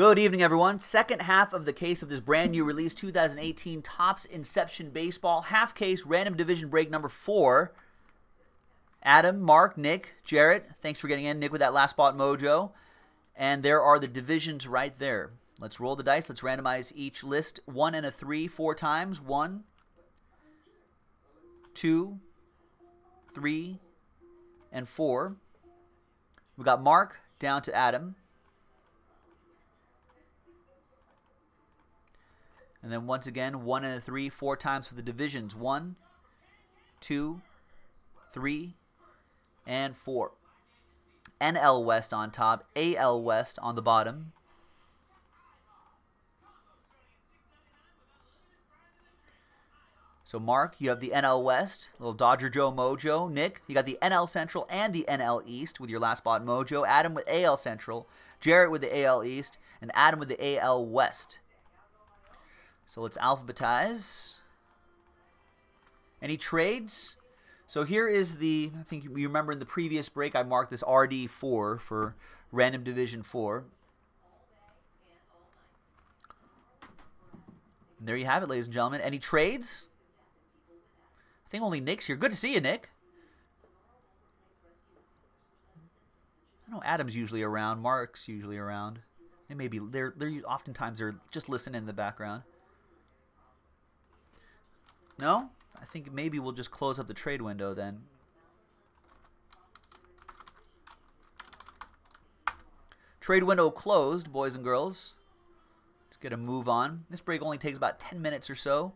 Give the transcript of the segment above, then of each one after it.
Good evening, everyone. Second half of the case of this brand new release 2018 Topps Inception Baseball half case random division break number four. Adam, Mark, Nick, Jarrett, thanks for getting in. Nick with that last spot mojo. And there are the divisions right there. Let's roll the dice. Let's randomize each list one and a three four times. One, two, three, and four. We got Mark down to Adam. And then once again, one and a three, four times for the divisions. One, two, three, and four. NL West on top, AL West on the bottom. So, Mark, you have the NL West, little Dodger Joe Mojo. Nick, you got the NL Central and the NL East with your last spot Mojo. Adam with AL Central. Jarrett with the AL East. And Adam with the AL West. So let's alphabetize. Any trades? So here is the, I think you remember in the previous break I marked this RD4 for Random Division 4. And there you have it, ladies and gentlemen. Any trades? I think only Nick's here. Good to see you, Nick. I know Adam's usually around. Mark's usually around. They may be. They're. They're oftentimes they're just listening in the background. No, I think maybe we'll just close up the trade window then. Trade window closed, boys and girls. Let's get a move on. This break only takes about 10 minutes or so.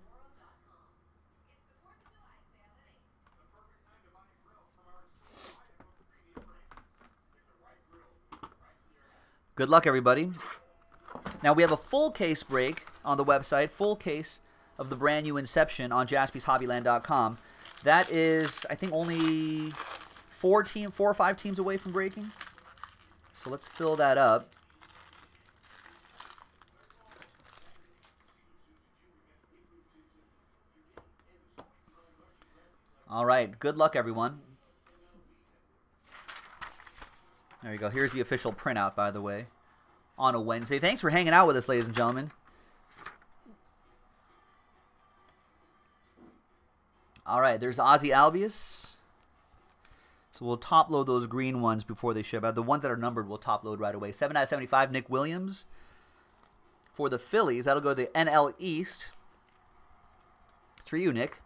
Good luck, everybody. Now, we have a full case break on the website, full case of the brand new Inception on jaspyshobbyland.com. That is, I think, only four team, four or five teams away from breaking. So let's fill that up. All right. Good luck, everyone. There you go. Here's the official printout, by the way, on a Wednesday. Thanks for hanging out with us, ladies and gentlemen. All right, there's Ozzie Albies. So we'll top load those green ones before they ship out. The ones that are numbered will top load right away. 7 out of 75, Nick Williams. For the Phillies, that'll go to the NL East. It's for you, Nick.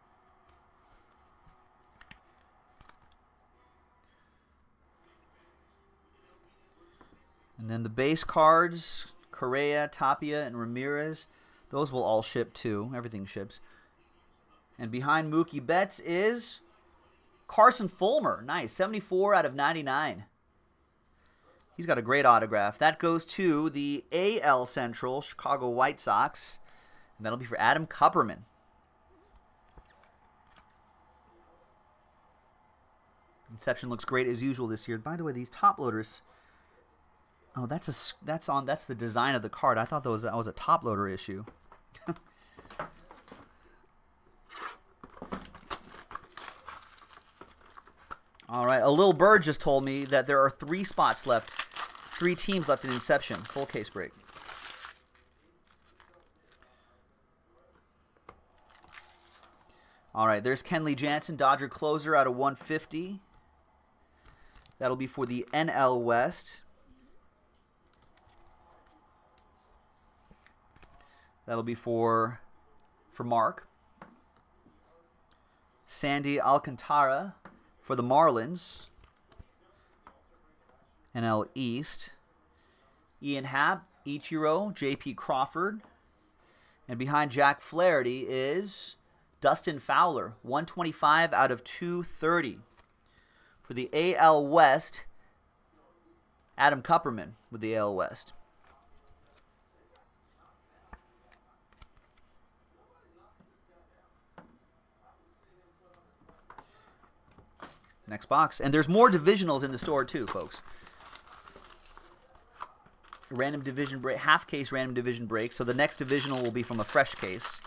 And then the base cards, Correa, Tapia, and Ramirez, those will all ship too. Everything ships. And behind Mookie Betts is Carson Fulmer. Nice. 74 out of 99. He's got a great autograph. That goes to the AL Central Chicago White Sox. And that'll be for Adam Kupperman. Inception looks great as usual this year. By the way, these top loaders. Oh, that's a that's on that's the design of the card. I thought that was that was a top loader issue. All right, a little bird just told me that there are three spots left, three teams left in Inception. Full case break. All right, there's Kenley Jansen, Dodger closer out of 150. That'll be for the NL West. That'll be for for Mark. Sandy Alcantara for the Marlins. NL East. Ian Happ, Ichiro, J.P. Crawford. And behind Jack Flaherty is Dustin Fowler, 125 out of 230. For the AL West, Adam Kupperman with the AL West. Next box. And there's more divisionals in the store too, folks. Random division break, half case random division break. So the next divisional will be from a fresh case.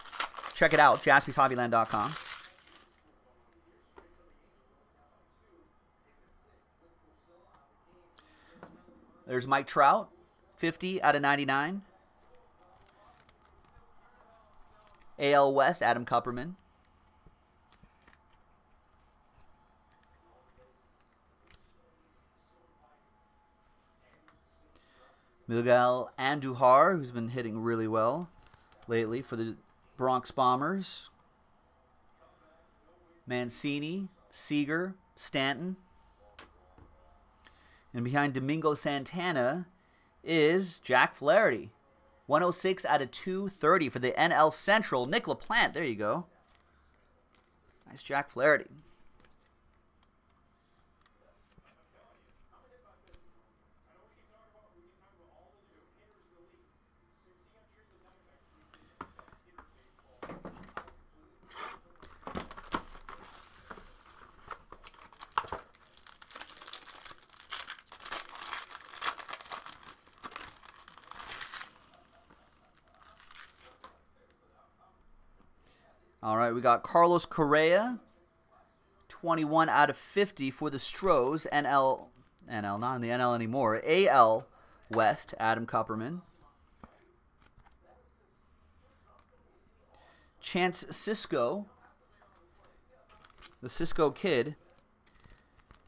Check it out, jaspyshobbyland.com. There's Mike Trout, 50 out of 99. AL West, Adam Kupperman. Miguel Andujar, who's been hitting really well lately for the Bronx Bombers. Mancini, Seager, Stanton. And behind Domingo Santana is Jack Flaherty. 106 out of 230 for the NL Central. Nick LaPlante, there you go. Nice Jack Flaherty. All right, we got Carlos Correa, 21 out of 50 for the Stros, NL, NL, not in the NL anymore, AL West, Adam Kupperman. Chance Cisco, the Cisco kid,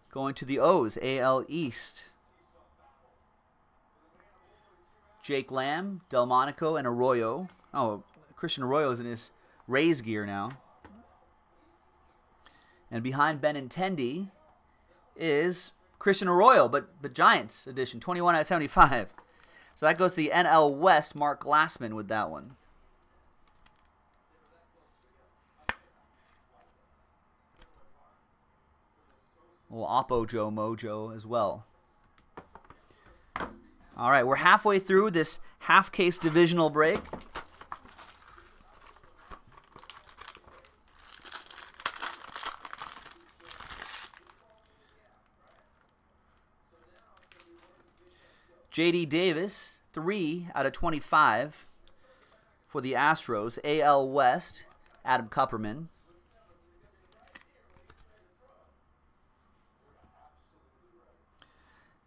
going to the O's, AL East. Jake Lamb, Delmonico, and Arroyo. Oh, Christian Arroyo is in his Rays gear now. And behind Ben Benintendi is Christian Arroyo, but but Giants edition, 21 out of 75. So that goes to the NL West, Mark Glassman with that one. Well, Oppo Joe Mojo as well. All right, we're halfway through this half case divisional break. JD Davis, 3 out of 25 for the Astros. AL West, Adam Kupperman.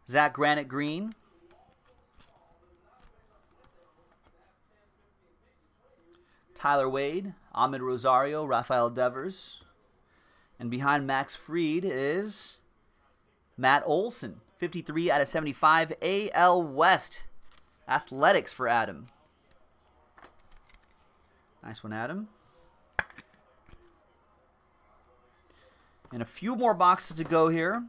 Zach Granite Green. Tyler Wade, Amed Rosario, Rafael Devers. And behind Max Fried is Matt Olson. 53 out of 75. AL West. Athletics for Adam. Nice one, Adam. And a few more boxes to go here.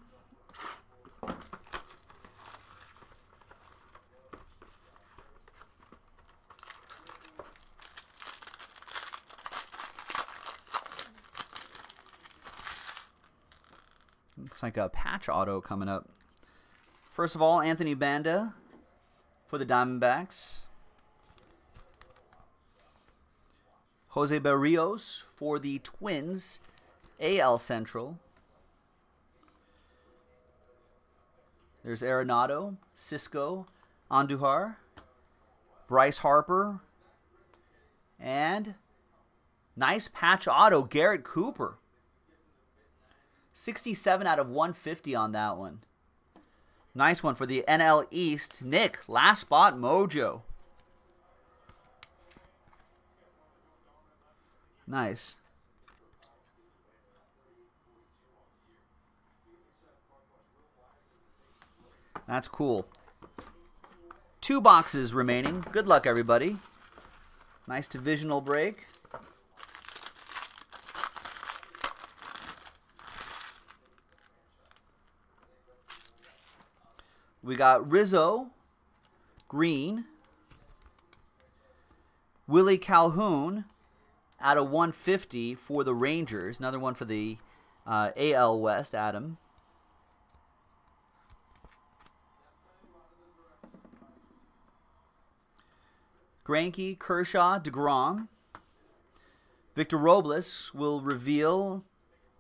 Looks like a patch auto coming up. First of all, Anthony Banda for the Diamondbacks. Jose Berrios for the Twins, AL Central. There's Arenado, Cisco, Andujar, Bryce Harper, and nice patch auto, Garrett Cooper. 67 out of 150 on that one. Nice one for the NL East. Nick, last spot mojo. Nice. That's cool. Two boxes remaining. Good luck, everybody. Nice divisional break. We got Rizzo, Green, Willie Calhoun out of 150 for the Rangers. Another one for the uh, AL West, Adam. Greinke, Kershaw, DeGrom. Victor Robles will reveal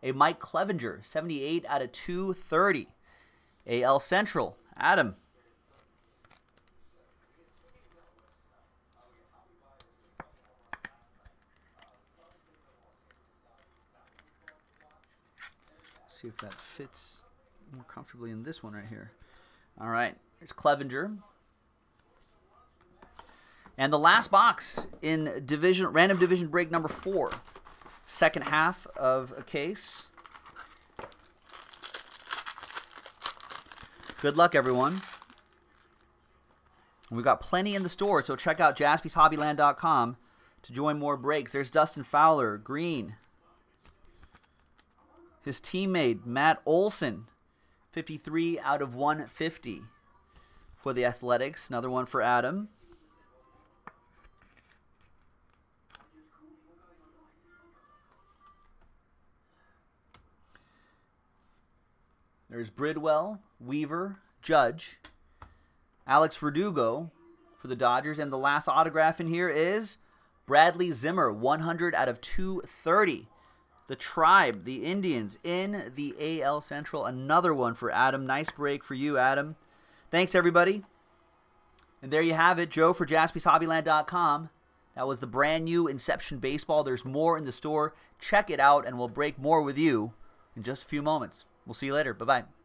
a Mike Clevinger, 78 out of 230. AL Central, Adam. see if that fits more comfortably in this one right here. All right, here's Clevinger. And the last box in division random division break number four, second half of a case. Good luck, everyone. We've got plenty in the store, so check out jaspyshobbyland.com to join more breaks. There's Dustin Fowler, green. His teammate, Matt Olson, 53 out of 150 for the Athletics. Another one for Adam. There's Bridwell, Weaver, Judge, Alex Verdugo for the Dodgers. And the last autograph in here is Bradley Zimmer, 100 out of 230. The Tribe, the Indians in the AL Central. Another one for Adam. Nice break for you, Adam. Thanks, everybody. And there you have it. Joe for jaspyshobbyland.com. That was the brand new Inception Baseball. There's more in the store. Check it out, and we'll break more with you in just a few moments. We'll see you later. Bye bye.